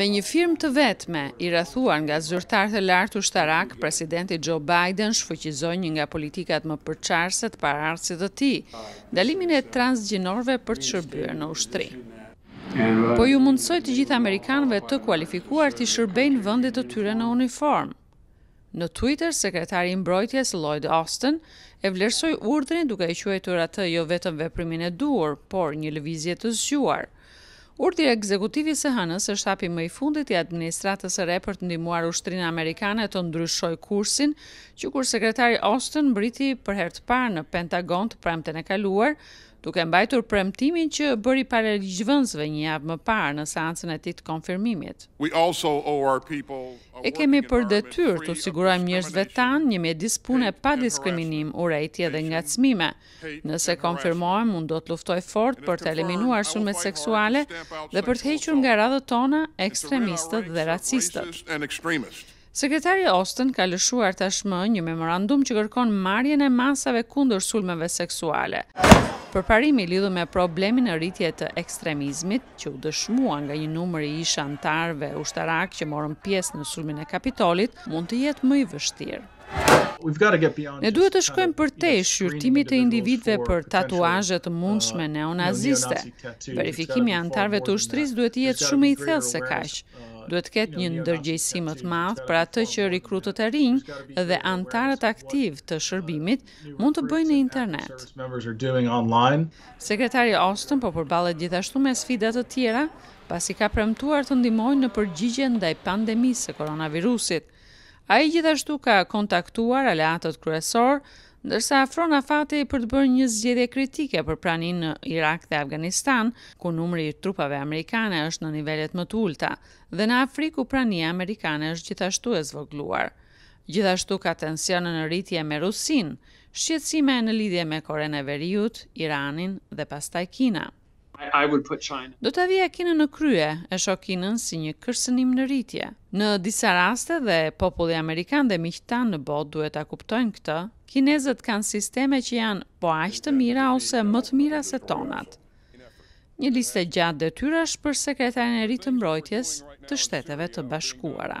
Me një firmë të vetme, i rrethuar nga zyrtarë të lartë ushtarakë, presidenti Joe Biden shfuqizoi një nga politikat më përçarëse të paraardhësit të tij, ndalimin e transgjinorëve për të shërbyer në ushtri. Po u mundësoj të gjithë amerikanëve të kualifikuar t'i shërbejnë vendit të tyre në uniformë. Në Twitter, Sekretari i Mbrojtjes, Lloyd Austin, e vlerësoi urdhrin duke e quajtur atë jo vetëm veprimin e duhur, por një lëvizje të zgjuar. Urdhri ekzekutiv i së hënës është hapi më i fundit i administratës së re për të ndihmuar ushtrinë amerikane të ndryshojë kursin, që kur Sekretari Austin mbërriti për herë të parë në Pentagon të premten e kaluar, duke mbajtur premtimin që bëri para ligjvënësve një javë më parë në seancën e tij të konfirmimit. E kemi për detyrë t'u sigurojmë njerëzve tanë një mjedis pune pa diskriminim, urrejtje dhe ngacmime. Nëse konfirmohem, unë do të luftoj fort për të eliminuar sulmet seksuale dhe për të hequr nga radhët tona ekstremistët dhe racistët. Sekretari Austin ka lëshuar tashmë një memorandum që kërkon marrjen e masave kundër sulmeve seksuale. Përparimi lidhur me problemin në rritje të ekstremizmit, që u dëshmua nga një numër i ish-anëtarëve ushtarakë që morën pjesë në sulmin e Kapitolit, mund të jetë më i vështirë. Ne duhet të shkojmë përtej shqyrtimit të individëve për tatuazhe të mundshme neonaziste. Verifikimi i anëtarëve të ushtrisë duhet të jetë shumë më i thellë se kaq. Duhet të ketë një ndërgjegjësim më të madh për atë që rekrutët e rinj dhe anëtarët aktivë të shërbimit mund të bëjnë në internet. Sekretari Austin po përballet gjithashtu me sfida të tjera, pasi ka premtuar të ndihmojë në përgjigjen ndaj pandemisë së koronavirusit. Ai gjithashtu ka kontaktuar aleatët kryesorë Ndërsa afron afati për të bërë një zgjedhje kritike për praninë në Irak dhe Afganistan, ku numri i trupave amerikane është në nivelet më të ulëta, dhe në Afrikë ku prania amerikane është gjithashtu e zvogëluar. Gjithashtu ka tensione në rritje me Rusinë, shqetësime në lidhje me Korenë e Veriut, Iranin dhe pastaj Kina. Do ta vija Kinën në krye, e shoh Kinën si një kërcënim në rritje. Në disa raste dhe populli amerikan dhe miqtë tanë në botë duhet ta kuptojnë këtë, kinezët kanë sisteme që janë po aq të mira ose më të mira se tonat. Një listë e gjatë detyrash për sekretarin e ri të mbrojtjes të Shteteve të Bashkuara.